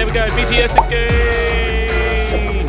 there we go. BTS again.